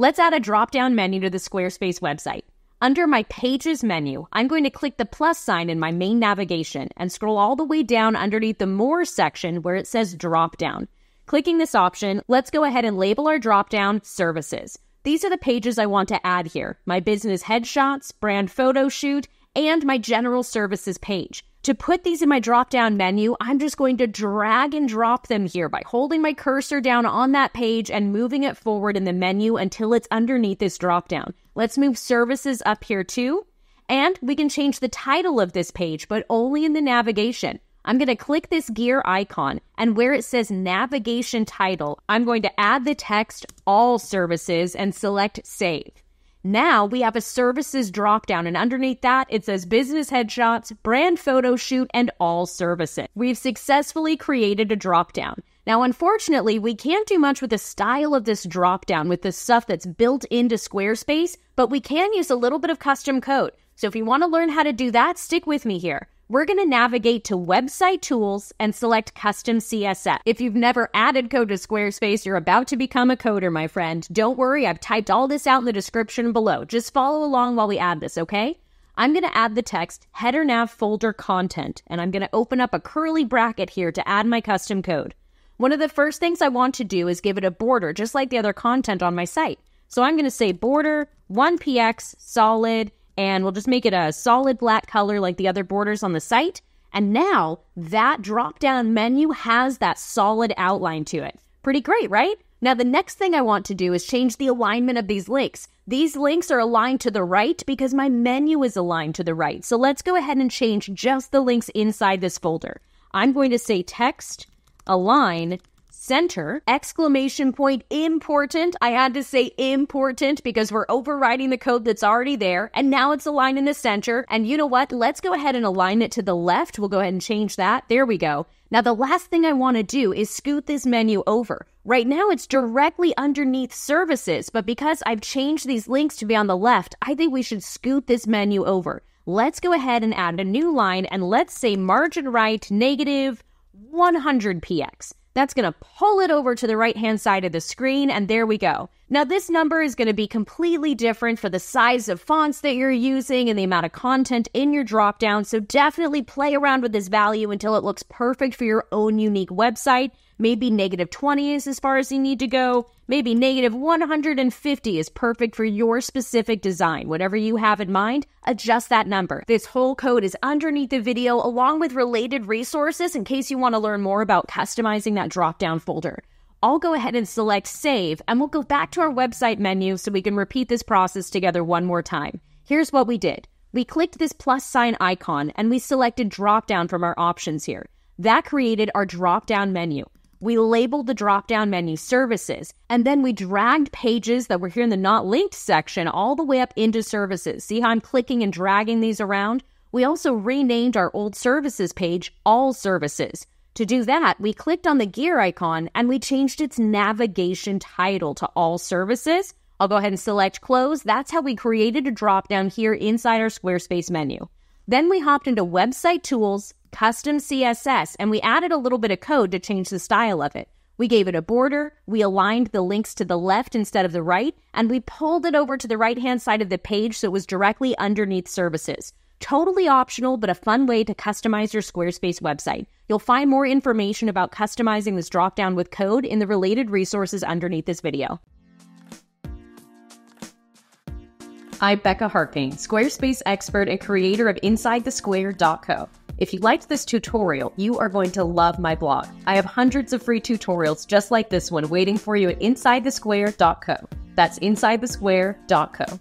Let's add a drop down menu to the Squarespace website. Under my Pages menu, I'm going to click the plus sign in my main navigation and scroll all the way down underneath the More section where it says Drop Down. Clicking this option, let's go ahead and label our drop down Services. These are the pages I want to add here my business headshots, brand photo shoot, and my general services page. To put these in my drop down menu, I'm just going to drag and drop them here by holding my cursor down on that page and moving it forward in the menu until it's underneath this drop down. Let's move services up here too. And we can change the title of this page, but only in the navigation. I'm going to click this gear icon, and where it says navigation title, I'm going to add the text all services and select save. Now we have a services dropdown, and underneath that, it says business headshots, brand photo shoot, and all services. We've successfully created a dropdown. Now, unfortunately, we can't do much with the style of this dropdown with the stuff that's built into Squarespace, but we can use a little bit of custom code. So if you want to learn how to do that, stick with me here we're going to navigate to Website Tools and select Custom CSS. If you've never added code to Squarespace, you're about to become a coder, my friend. Don't worry, I've typed all this out in the description below. Just follow along while we add this, okay? I'm going to add the text header nav folder content, and I'm going to open up a curly bracket here to add my custom code. One of the first things I want to do is give it a border, just like the other content on my site. So I'm going to say border 1px solid and we'll just make it a solid black color like the other borders on the site. And now that drop down menu has that solid outline to it. Pretty great, right? Now, the next thing I want to do is change the alignment of these links. These links are aligned to the right because my menu is aligned to the right. So let's go ahead and change just the links inside this folder. I'm going to say text align center, exclamation point, important. I had to say important because we're overriding the code that's already there. And now it's aligned in the center. And you know what? Let's go ahead and align it to the left. We'll go ahead and change that. There we go. Now, the last thing I want to do is scoot this menu over. Right now, it's directly underneath services, but because I've changed these links to be on the left, I think we should scoot this menu over. Let's go ahead and add a new line and let's say margin right negative 100 px. That's going to pull it over to the right hand side of the screen, and there we go. Now, this number is going to be completely different for the size of fonts that you're using and the amount of content in your dropdown, so definitely play around with this value until it looks perfect for your own unique website. Maybe negative 20 is as far as you need to go. Maybe negative 150 is perfect for your specific design. Whatever you have in mind, adjust that number. This whole code is underneath the video along with related resources in case you want to learn more about customizing that drop down folder. I'll go ahead and select save and we'll go back to our website menu so we can repeat this process together one more time. Here's what we did. We clicked this plus sign icon and we selected drop down from our options here. That created our drop down menu we labeled the drop down menu services, and then we dragged pages that were here in the not linked section all the way up into services. See how I'm clicking and dragging these around? We also renamed our old services page All Services. To do that, we clicked on the gear icon and we changed its navigation title to All Services. I'll go ahead and select Close. That's how we created a drop down here inside our Squarespace menu. Then we hopped into Website Tools, custom CSS, and we added a little bit of code to change the style of it. We gave it a border, we aligned the links to the left instead of the right, and we pulled it over to the right hand side of the page so it was directly underneath services. Totally optional, but a fun way to customize your Squarespace website. You'll find more information about customizing this dropdown with code in the related resources underneath this video. I'm Becca Harpain, Squarespace expert and creator of InsideTheSquare.co. If you liked this tutorial, you are going to love my blog. I have hundreds of free tutorials just like this one waiting for you at InsideTheSquare.co. That's InsideTheSquare.co.